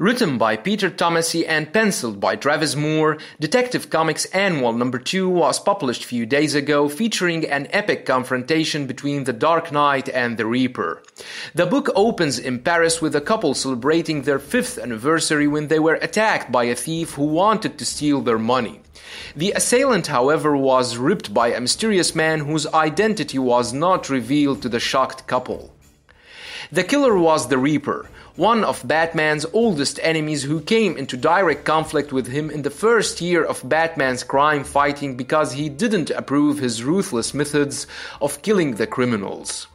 Written by Peter Tomasi and penciled by Travis Moore, Detective Comics Annual Number 2 was published a few days ago featuring an epic confrontation between the Dark Knight and the Reaper. The book opens in Paris with a couple celebrating their fifth anniversary when they were attacked by a thief who wanted to steal their money. The assailant, however, was ripped by a mysterious man whose identity was not revealed to the shocked couple. The killer was the Reaper, one of Batman's oldest enemies who came into direct conflict with him in the first year of Batman's crime fighting because he didn't approve his ruthless methods of killing the criminals.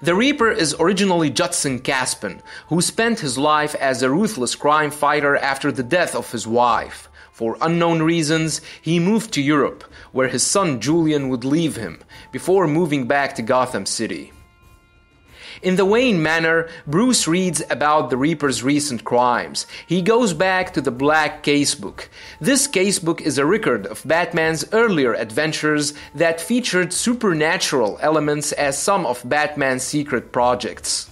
The Reaper is originally Judson Caspin, who spent his life as a ruthless crime fighter after the death of his wife. For unknown reasons, he moved to Europe, where his son Julian would leave him, before moving back to Gotham City. In the Wayne Manor, Bruce reads about the Reaper's recent crimes. He goes back to the Black Casebook. This casebook is a record of Batman's earlier adventures that featured supernatural elements as some of Batman's secret projects.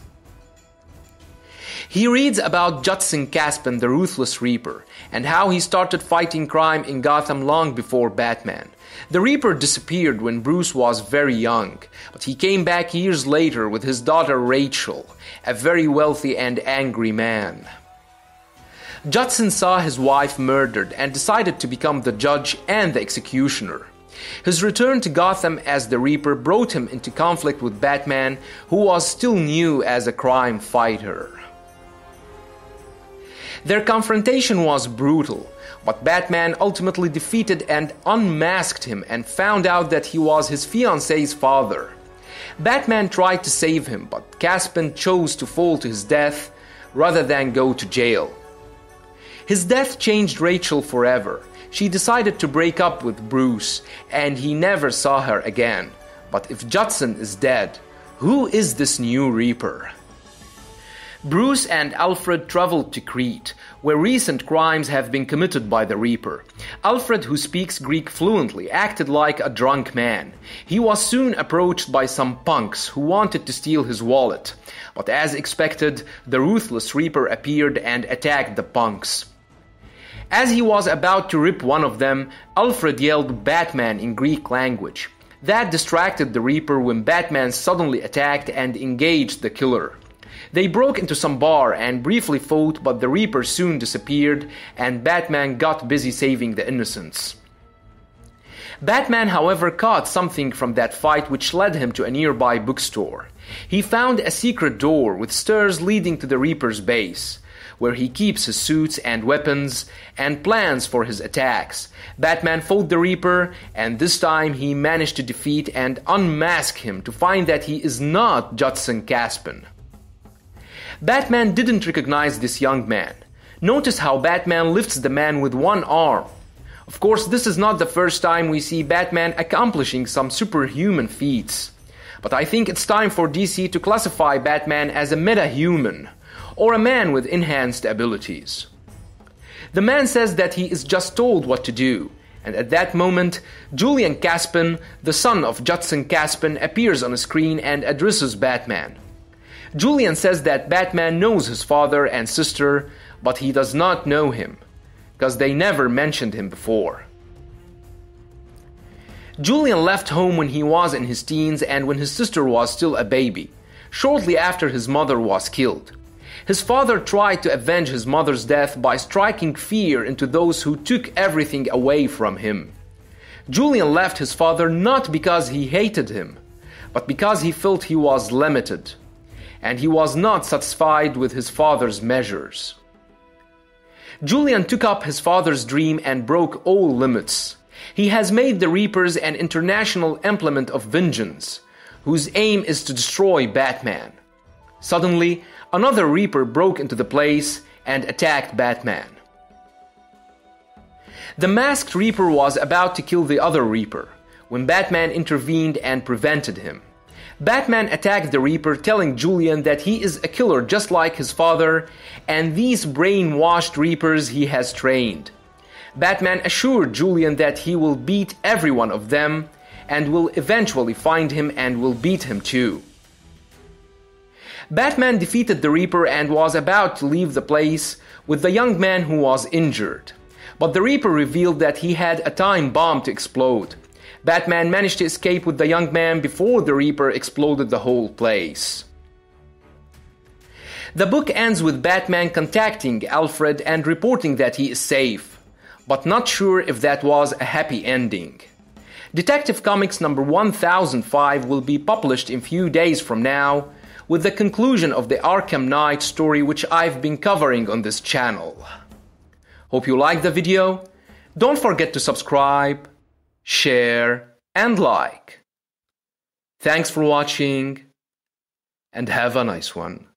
He reads about Judson Caspin, the Ruthless Reaper, and how he started fighting crime in Gotham long before Batman. The Reaper disappeared when Bruce was very young, but he came back years later with his daughter Rachel, a very wealthy and angry man. Judson saw his wife murdered and decided to become the judge and the executioner. His return to Gotham as the Reaper brought him into conflict with Batman, who was still new as a crime fighter. Their confrontation was brutal, but Batman ultimately defeated and unmasked him and found out that he was his fiancee's father. Batman tried to save him, but Caspin chose to fall to his death rather than go to jail. His death changed Rachel forever. She decided to break up with Bruce, and he never saw her again. But if Judson is dead, who is this new Reaper? Bruce and Alfred traveled to Crete, where recent crimes have been committed by the Reaper. Alfred, who speaks Greek fluently, acted like a drunk man. He was soon approached by some punks who wanted to steal his wallet. But as expected, the ruthless Reaper appeared and attacked the punks. As he was about to rip one of them, Alfred yelled Batman in Greek language. That distracted the Reaper when Batman suddenly attacked and engaged the killer. They broke into some bar and briefly fought, but the Reaper soon disappeared, and Batman got busy saving the innocents. Batman, however, caught something from that fight which led him to a nearby bookstore. He found a secret door with stairs leading to the Reaper's base, where he keeps his suits and weapons and plans for his attacks. Batman fought the Reaper, and this time he managed to defeat and unmask him to find that he is not Judson Caspin. Batman didn't recognize this young man. Notice how Batman lifts the man with one arm. Of course, this is not the first time we see Batman accomplishing some superhuman feats. But I think it's time for DC to classify Batman as a meta-human, or a man with enhanced abilities. The man says that he is just told what to do, and at that moment, Julian Caspin, the son of Judson Caspin, appears on a screen and addresses Batman. Julian says that Batman knows his father and sister, but he does not know him, because they never mentioned him before. Julian left home when he was in his teens and when his sister was still a baby, shortly after his mother was killed. His father tried to avenge his mother's death by striking fear into those who took everything away from him. Julian left his father not because he hated him, but because he felt he was limited and he was not satisfied with his father's measures. Julian took up his father's dream and broke all limits. He has made the Reapers an international implement of vengeance, whose aim is to destroy Batman. Suddenly, another Reaper broke into the place and attacked Batman. The masked Reaper was about to kill the other Reaper when Batman intervened and prevented him. Batman attacked the Reaper, telling Julian that he is a killer just like his father, and these brainwashed Reapers he has trained. Batman assured Julian that he will beat every one of them, and will eventually find him and will beat him too. Batman defeated the Reaper and was about to leave the place with the young man who was injured. But the Reaper revealed that he had a time bomb to explode. Batman managed to escape with the young man before the Reaper exploded the whole place. The book ends with Batman contacting Alfred and reporting that he is safe, but not sure if that was a happy ending. Detective Comics number 1005 will be published in few days from now, with the conclusion of the Arkham Knight story which I've been covering on this channel. Hope you liked the video. Don't forget to subscribe, share, and like. Thanks for watching, and have a nice one.